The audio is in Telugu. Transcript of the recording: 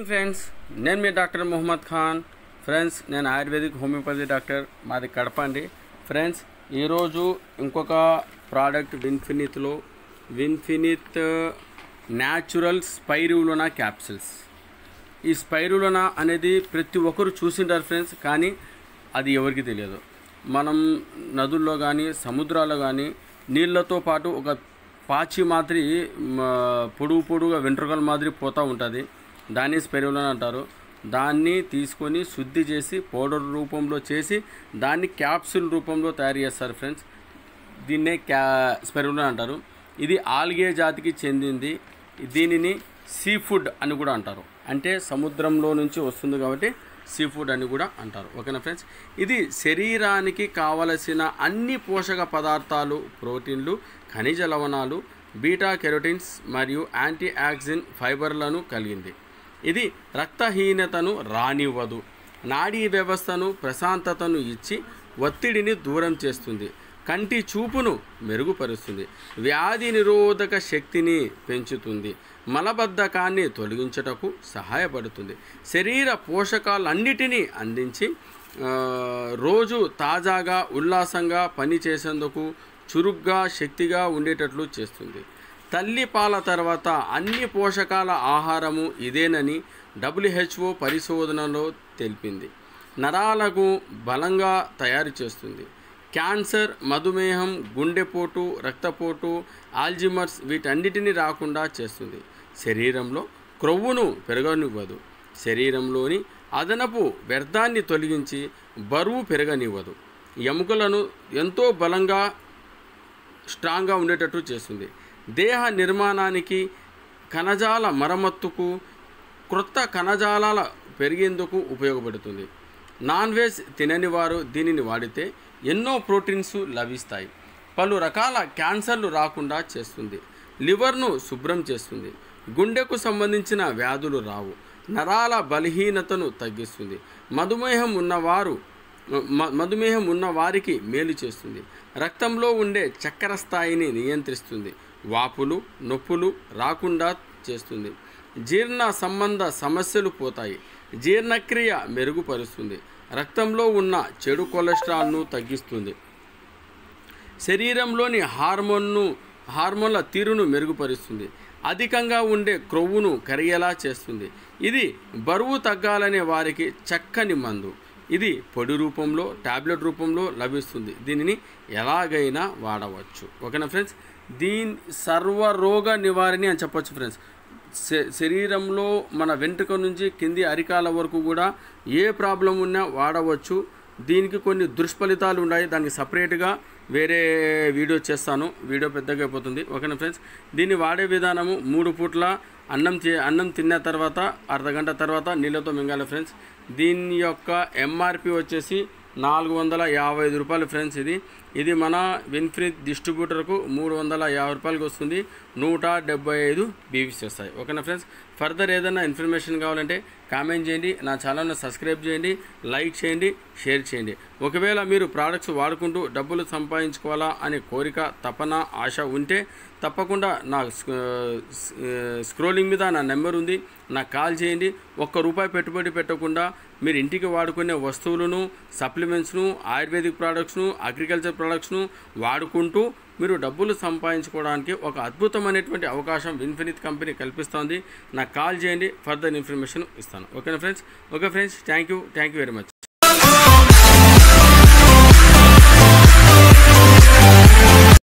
ఫ్రెండ్స్ నేను మీ డాక్టర్ మొహమ్మద్ ఖాన్. ఫ్రెండ్స్ నేను ఆయుర్వేదిక్ హోమియోపతి డాక్టర్ మాది కడప అండి. ఫ్రెండ్స్ ఈరోజు ఇంకొక ప్రోడక్ట్ విన్ఫినిత్లో విన్ఫినిత్ న్యాచురల్ స్పైరులోనా క్యాప్సిల్స్. ఈ స్పైరులోనా అనేది ప్రతి ఒక్కరు చూసింటారు ఫ్రెండ్స్ కానీ అది ఎవరికి తెలియదు. మనం నదుల్లో కానీ సముద్రాల్లో కానీ నీళ్ళతో పాటు ఒక పాచి మాదిరి పొడుగు పొడుగుగా వెంట్రుకల మాదిరి పోతూ ఉంటుంది. దాన్ని స్పెరులోన్ అంటారు. దాన్ని తీసుకొని శుద్ధి చేసి పౌడర్ రూపంలో చేసి దాన్ని క్యాప్సూల్ రూపంలో తయారు చేస్తారు ఫ్రెండ్స్. దీన్నే క్యా స్పెరులోన్ అంటారు. ఇది ఆల్గే జాతికి చెందింది. దీనిని సీ ఫుడ్ అని కూడా అంటారు. అంటే సముద్రంలో నుంచి వస్తుంది కాబట్టి సీ ఫుడ్ అని కూడా అంటారు. ఓకేనా ఫ్రెండ్స్? ఇది శరీరానికి కావలసిన అన్ని పోషక పదార్థాలు ప్రోటీన్లు ఖనిజ లవణాలు బీటా కెరోటిన్స్ మరియు యాంటీ ఆక్సిన్ ఫైబర్లను కలిగింది. ఇది రక్తహీనతను రానివ్వదు. నాడీ వ్యవస్థను ప్రశాంతతను ఇచ్చి ఒత్తిడిని దూరం చేస్తుంది. కంటి చూపును మెరుగుపరుస్తుంది. వ్యాధి నిరోధక శక్తిని పెంచుతుంది. మలబద్ధకాన్ని తొలగించుటకు సహాయపడుతుంది. శరీర పోషకాలన్నిటినీ అందించి రోజు తాజాగా ఉల్లాసంగా పనిచేసేందుకు చురుగ్గా శక్తిగా ఉండేటట్లు చేస్తుంది. తల్లి పాల తర్వాత అన్ని పోషకాల ఆహారము ఇదేనని డబ్ల్యూహెచ్ఓ పరిశోధనలో తెలిపింది. నరాలకు బలంగా తయారు చేస్తుంది. క్యాన్సర్ మధుమేహం గుండెపోటు రక్తపోటు ఆల్జిమర్స్ వీటన్నిటిని రాకుండా చేస్తుంది. శరీరంలో క్రొవ్వును పెరగనివ్వదు. శరీరంలోని అదనపు వ్యర్థాన్ని తొలగించి బరువు పెరగనివ్వదు. ఎముకలను ఎంతో బలంగా స్ట్రాంగ్గా ఉండేటట్టు చేస్తుంది. దేహ నిర్మాణానికి కణజాల మరమ్మత్తుకు క్రొత్త కణజాలాల పెరిగేందుకు ఉపయోగపడుతుంది. నాన్ వెజ్ తినని వారు దీనిని వాడితే ఎన్నో ప్రోటీన్స్ లభిస్తాయి. పలు రకాల క్యాన్సర్లు రాకుండా చేస్తుంది. లివర్ను శుభ్రం చేస్తుంది. గుండెకు సంబంధించిన వ్యాధులు రావు. నరాల బలహీనతను తగ్గిస్తుంది. మధుమేహం ఉన్నవారు మధుమేహం ఉన్న వారికి మేలు చేస్తుంది. రక్తంలో ఉండే చక్కెర స్థాయిని నియంత్రిస్తుంది. వాపులు నొప్పులు రాకుండా చేస్తుంది. జీర్ణ సంబంధ సమస్యలు పోతాయి. జీర్ణక్రియ మెరుగుపరుస్తుంది. రక్తంలో ఉన్న చెడు కొలెస్ట్రాల్ను తగ్గిస్తుంది. శరీరంలోని హార్మోన్ను హార్మోన్ల తీరును మెరుగుపరుస్తుంది. అధికంగా ఉండే క్రొవ్వును కరిగేలా చేస్తుంది. ఇది బరువు తగ్గాలనే వారికి చక్కని మందు. ఇది పొడి రూపంలో టాబ్లెట్ రూపంలో లభిస్తుంది. దీనిని ఎలాగైనా వాడవచ్చు. ఓకేనా ఫ్రెండ్స్? దీని సర్వరోగ నివారిణి అని చెప్పొచ్చు ఫ్రెండ్స్ శ- శరీరంలో మన వెంట్రుక నుంచి కింది అరికాల వరకు కూడా ఏ ప్రాబ్లం ఉన్నా వాడవచ్చు. దీనికి కొన్ని దుష్ఫలితాలు ఉన్నాయి. దానికి సపరేట్గా వేరే వీడియో చేస్తాను. వీడియో పెద్దగా అయిపోతుంది. ఓకేనా ఫ్రెండ్స్ దీన్ని వాడే విధానము మూడు పూట్ల అన్నం చే అన్నం తిన్న తర్వాత అర్ధగంట తర్వాత నీళ్ళతో మింగాలి ఫ్రెండ్స్ దీని యొక్క ఎంఆర్పి వచ్చేసి నాలుగు వందల యాభై ఐదు రూపాయలు ఫ్రెండ్స్ ఇది. ఇది మన విన్ఫ్రిత్ డిస్ట్రిబ్యూటర్కు మూడు వందల యాభై రూపాయలకి వస్తుంది నూట డెబ్బై ఐదు బీవీస్ వస్తాయి. ఓకేనా ఫ్రెండ్స్? ఫర్దర్ ఏదైనా ఇన్ఫర్మేషన్ కావాలంటే కామెంట్ చేయండి నా ఛానల్ను సబ్స్క్రైబ్ చేయండి లైక్ చేయండి షేర్ చేయండి. ఒకవేళ మీరు ప్రోడక్ట్స్ వాడుకుంటూ డబ్బులు సంపాదించుకోవాలా అనే కోరిక తపన ఆశ ఉంటే తప్పకుండా నా స్క్రోలింగ్ మీద నా నెంబర్ ఉంది నాకు కాల్ చేయండి. ఒక్క రూపాయి పెట్టుబడి పెట్టకుండా మీరు ఇంటికి వాడుకునే వస్తువులను సప్లిమెంట్స్ను ఆయుర్వేదిక్ ప్రోడక్ట్స్ను అగ్రికల్చర్ ప్రోడక్ట్స్ను వాడుకుంటూ మీరు డబ్బులు సంపాదించుకోవడానికి ఒక అద్భుతమైనటువంటి అవకాశం ఇన్ఫినిత్ కంపెనీ కల్పిస్తోంది. నాకు కాల్ చేయండి ఫర్దర్ ఇన్ఫర్మేషన్ ఇస్తాను. ఓకేనా friends? Okay friends thank you thank you very much.